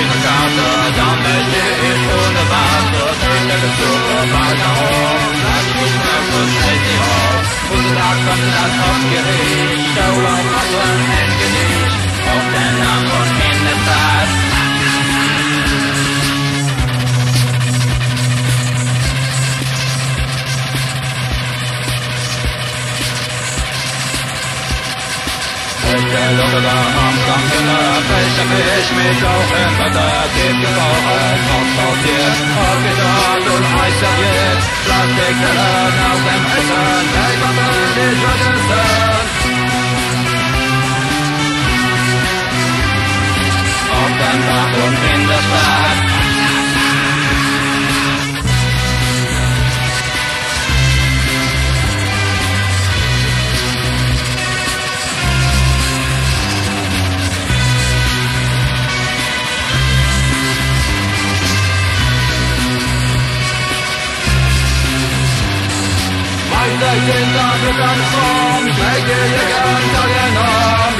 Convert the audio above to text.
Ich verkarte damit die Ich ohne Warte Ich denke zu mir weiter hoch Lass mich treffen, schnell die Hoch Und da kommt das Hauptgericht Der Urlaub hat so ein Ende nicht Auf den Namen von mir Der lockere Hamgangene, welcher Fisch mit Lauch im Wetter, tief gebaucht, transportiert, abgedacht und heiß serviert, Plastikteller nach dem Essen, Helfer die زنگ زندان رو در خام مگه یکم تا نام